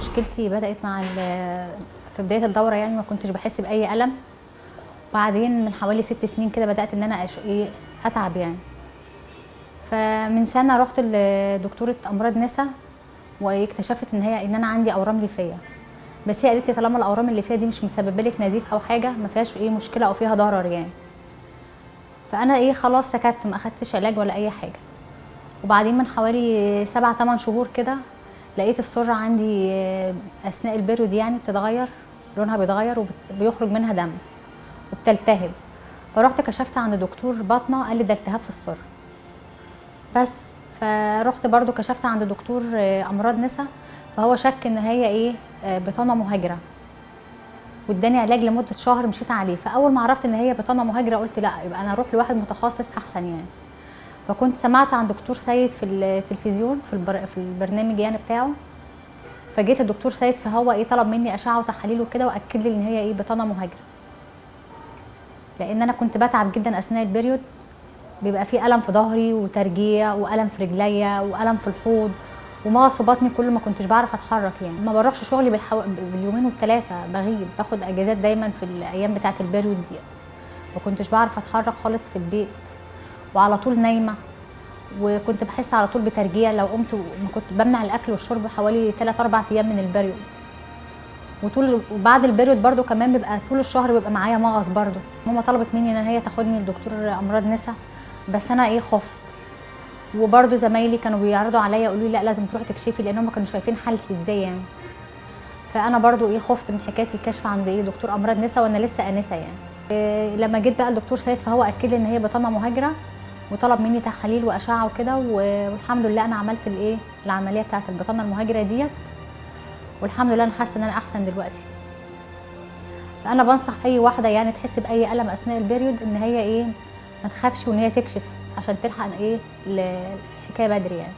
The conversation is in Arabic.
مشكلتي بدأت مع في بداية الدورة يعني ما كنتش بحس بأي ألم. بعدين من حوالي ست سنين كده بدأت إن أنا. إيه أتعب يعني. فمن سنة رحت لدكتورة أمراض نسا واكتشفت إن هي إن أنا عندي أورام ليفية. بس هي قالت لي طالما الأورام الليفيه دي مش مسببة لك نزيف أو حاجة ما فيهاش إيه مشكلة أو فيها ضرر يعني. فأنا إيه خلاص سكت ما أخدتش علاج ولا أي حاجة. وبعدين من حوالي سبع تمن شهور كده لقيت السرة عندي أثناء البريود يعني بتتغير لونها بيتغير وبيخرج منها دم وبتلتهب. فرحت كشفت عند دكتور باطنه قال لي ده التهاب في السر. بس فرحت برضو كشفت عند دكتور آه، أمراض نسا فهو شك إن هي إيه آه، بطانه مهاجرة. واداني علاج لمدة شهر مشيت عليه. فأول ما عرفت إن هي بطانه مهاجرة قلت لأ يبقى أنا أروح لواحد متخصص أحسن يعني. فكنت سمعت عن دكتور سيد في التلفزيون في, البر... في البرنامج يعني بتاعه. فجيت الدكتور سيد فهو إيه طلب مني أشعة وتحاليل وكده وأكد لي إن هي إيه بطانه مهاجرة. لأن أنا كنت بتعب جدا أثناء ال period بيبقى فيه ألم في ظهري وترجيع وألم في رجليا وألم في الحوض. ومغص بطني كل ما كنتش بعرف أتحرك يعني. ما بروحش شغلي بالحو... باليومين والثلاثه بغيب. باخد أجازات دايما في الأيام بتاعة ال period ديت. ما كنتش بعرف أتحرك خالص في البيت. وعلى طول نايمة. وكنت بحس على طول بترجيع لو قمت كنت بمنع الأكل والشرب حوالي 3 4 أيام من ال period. وطول وبعد ال period برضو كمان بيبقى طول الشهر بيبقى معايا مغص برضو. ماما طلبت مني إن هي تاخدني لدكتور أمراض نسا بس أنا إيه خفت. وبرضو زمايلي كانوا بيعرضوا عليا يقولوا لي لا لازم تروحي تكشفي لأن هم كانوا شايفين حالتي إزاي يعني. فأنا برضو إيه خفت من حكاية الكشف عند إيه دكتور أمراض نسا وأنا لسه آنسة يعني. إيه لما جيت بقى الدكتور سيد فهو أكد لي إن هي بطانه مهاجرة وطلب مني تحاليل وأشعة وكده والحمد لله أنا عملت الإيه؟ العملية بتاعة البطانة المهاجرة ديت والحمد لله أنا حاسة إن أنا أحسن دلوقتي. فأنا بنصح أي واحدة يعني تحس بأي ألم أثناء البريود إن هي إيه؟ ما تخافش وإن هي تكشف عشان تلحق إيه؟ الحكاية بدري يعني.